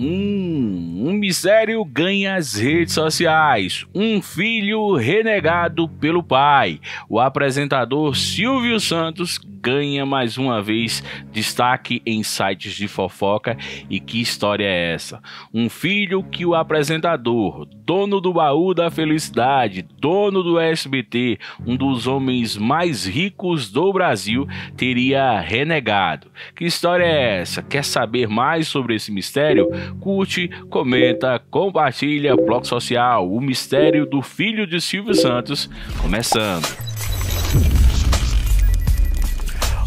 Hum, um mistério ganha as redes sociais. Um filho renegado pelo pai. O apresentador Silvio Santos ganha mais uma vez destaque em sites de fofoca. E que história é essa? Um filho que o apresentador, dono do baú da felicidade, dono do SBT, um dos homens mais ricos do Brasil, teria renegado. Que história é essa? Quer saber mais sobre esse mistério? Curte, comenta, compartilha, blog social, o mistério do filho de Silvio Santos, começando.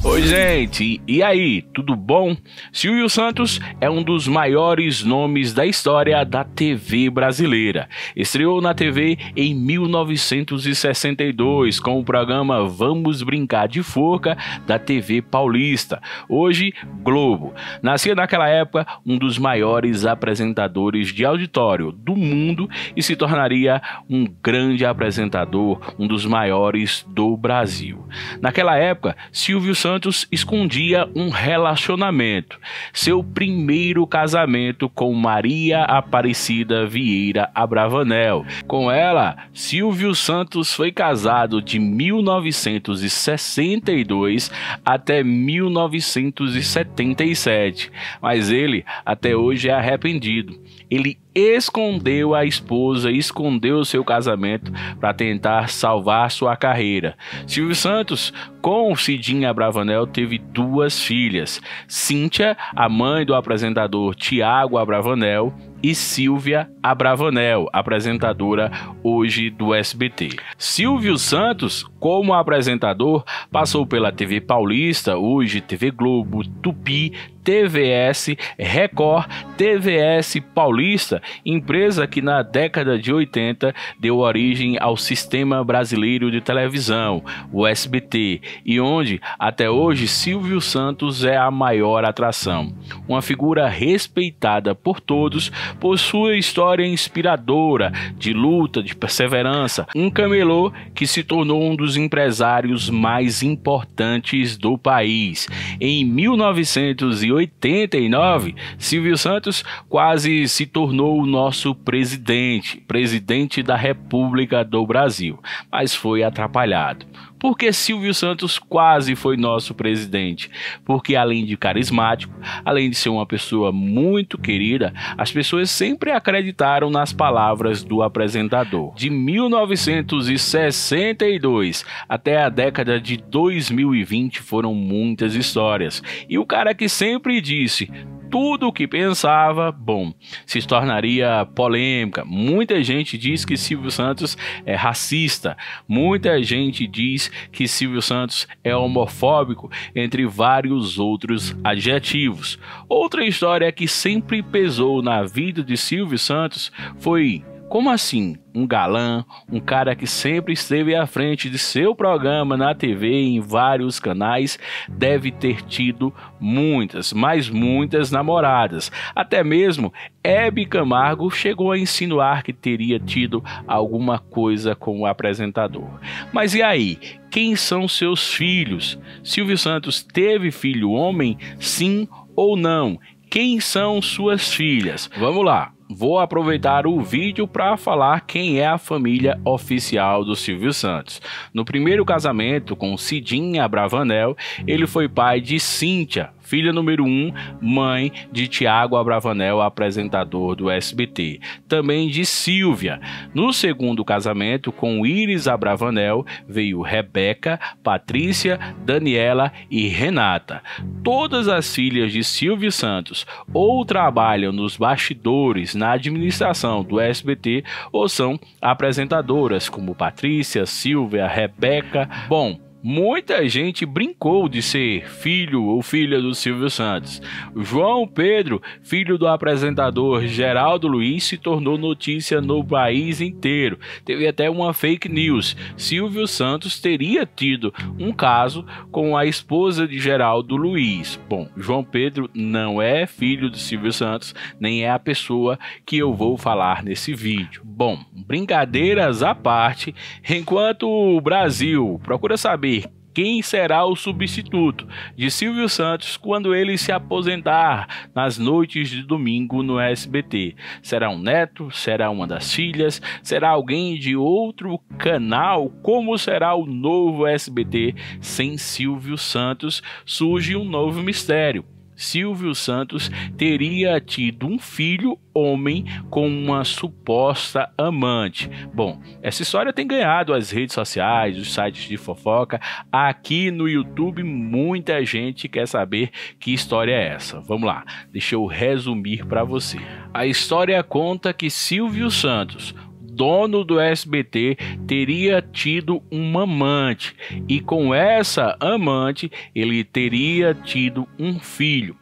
Oi, gente, e aí, tudo bom? Silvio Santos é um dos maiores nomes da história da TV brasileira. Estreou na TV em 1962 com o programa Vamos Brincar de Forca da TV Paulista, hoje Globo. Nascia naquela época um dos maiores apresentadores de auditório do mundo e se tornaria um grande apresentador, um dos maiores do Brasil. Naquela época, Silvio Santos Santos escondia um relacionamento, seu primeiro casamento com Maria Aparecida Vieira Abravanel. Com ela, Silvio Santos foi casado de 1962 até 1977, mas ele até hoje é arrependido. Ele escondeu a esposa, escondeu seu casamento para tentar salvar sua carreira. Silvio Santos, com Cidinha Bravanel, teve duas filhas: Cíntia, a mãe do apresentador Tiago Abravanel, e Silvia Abravanel, apresentadora hoje do SBT. Silvio Santos, como apresentador, passou pela TV Paulista, hoje TV Globo, Tupi, TVS, Record, TVS Paulista, empresa que na década de 80 deu origem ao Sistema Brasileiro de Televisão, o SBT, e onde até hoje Silvio Santos é a maior atração. Uma figura respeitada por todos por sua história inspiradora de luta, de perseverança, um camelô que se tornou um dos empresários mais importantes do país. Em 1900 1989, Silvio Santos quase se tornou o nosso presidente, presidente da República do Brasil, mas foi atrapalhado. Porque Silvio Santos quase foi nosso presidente. Porque além de carismático, além de ser uma pessoa muito querida, as pessoas sempre acreditaram nas palavras do apresentador. De 1962 até a década de 2020 foram muitas histórias. E o cara que sempre disse: tudo o que pensava, bom, se tornaria polêmica. Muita gente diz que Silvio Santos é racista, muita gente diz que Silvio Santos é homofóbico, entre vários outros adjetivos. Outra história que sempre pesou na vida de Silvio Santos foi como assim? Um galã, um cara que sempre esteve à frente de seu programa na TV em vários canais, deve ter tido muitas, mas muitas namoradas. Até mesmo Hebe Camargo chegou a insinuar que teria tido alguma coisa com o apresentador. Mas e aí? Quem são seus filhos? Silvio Santos teve filho homem? Sim ou não? Quem são suas filhas? Vamos lá vou aproveitar o vídeo para falar quem é a família oficial do Silvio Santos. No primeiro casamento com Cidinha Bravanel, ele foi pai de Cíntia, filha número 1, um, mãe de Tiago Abravanel, apresentador do SBT. Também de Silvia. No segundo casamento, com Iris Abravanel, veio Rebeca, Patrícia, Daniela e Renata. Todas as filhas de Silvio Santos ou trabalham nos bastidores na administração do SBT ou são apresentadoras como Patrícia, Silvia, Rebeca. Bom, Muita gente brincou de ser filho ou filha do Silvio Santos. João Pedro, filho do apresentador Geraldo Luiz, se tornou notícia no país inteiro. Teve até uma fake news. Silvio Santos teria tido um caso com a esposa de Geraldo Luiz. Bom, João Pedro não é filho do Silvio Santos, nem é a pessoa que eu vou falar nesse vídeo. Bom, brincadeiras à parte, enquanto o Brasil procura saber quem será o substituto de Silvio Santos quando ele se aposentar nas noites de domingo no SBT. Será um neto? Será uma das filhas? Será alguém de outro canal? Como será o novo SBT sem Silvio Santos? Surge um novo mistério. Silvio Santos teria tido um filho homem com uma suposta amante. Bom, essa história tem ganhado as redes sociais, os sites de fofoca. Aqui no YouTube, muita gente quer saber que história é essa. Vamos lá, deixa eu resumir para você. A história conta que Silvio Santos, dono do SBT teria tido uma amante. E com essa amante ele teria tido um filho.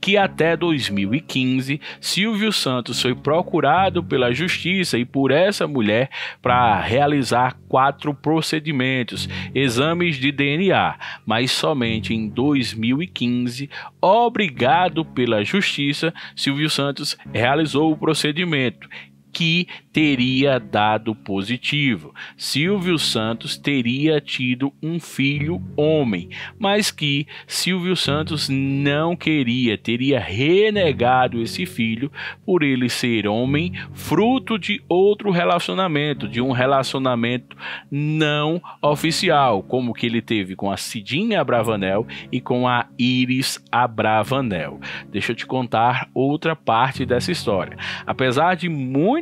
Que até 2015 Silvio Santos foi procurado pela justiça e por essa mulher para realizar quatro procedimentos, exames de DNA, mas somente em 2015, obrigado pela justiça, Silvio Santos realizou o procedimento que teria dado positivo. Silvio Santos teria tido um filho homem, mas que Silvio Santos não queria, teria renegado esse filho por ele ser homem, fruto de outro relacionamento, de um relacionamento não oficial, como que ele teve com a Cidinha Abravanel e com a Iris Abravanel. Deixa eu te contar outra parte dessa história. Apesar de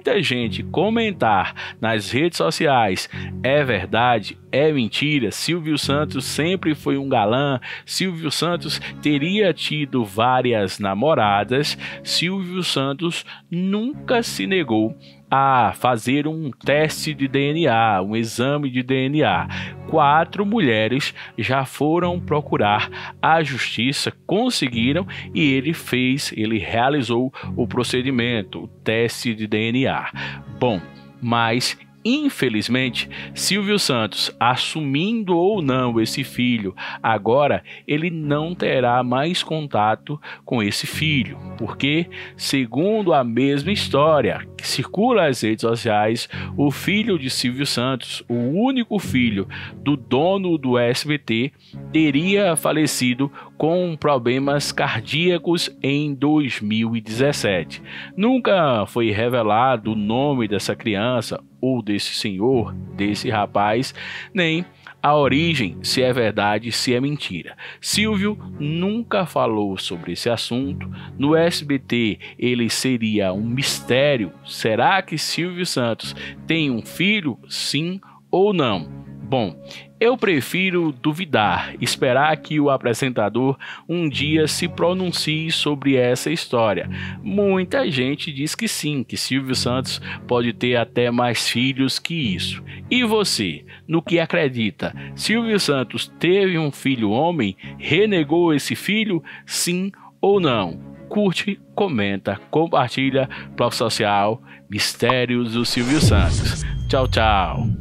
muita gente comentar nas redes sociais. É verdade, é mentira, Silvio Santos sempre foi um galã, Silvio Santos teria tido várias namoradas, Silvio Santos nunca se negou a fazer um teste de DNA, um exame de DNA. Quatro mulheres já foram procurar a justiça, conseguiram e ele fez, ele realizou o procedimento, o teste de DNA. Bom, mas Infelizmente, Silvio Santos, assumindo ou não esse filho, agora ele não terá mais contato com esse filho, porque, segundo a mesma história que circula nas redes sociais, o filho de Silvio Santos, o único filho do dono do SBT, teria falecido com problemas cardíacos em 2017. Nunca foi revelado o nome dessa criança ou desse senhor, desse rapaz, nem a origem, se é verdade, se é mentira. Silvio nunca falou sobre esse assunto. No SBT, ele seria um mistério. Será que Silvio Santos tem um filho? Sim ou não? Bom, eu prefiro duvidar, esperar que o apresentador um dia se pronuncie sobre essa história. Muita gente diz que sim, que Silvio Santos pode ter até mais filhos que isso. E você, no que acredita? Silvio Santos teve um filho homem? Renegou esse filho? Sim ou não? Curte, comenta, compartilha, Prof Social, Mistérios do Silvio Santos. Tchau, tchau.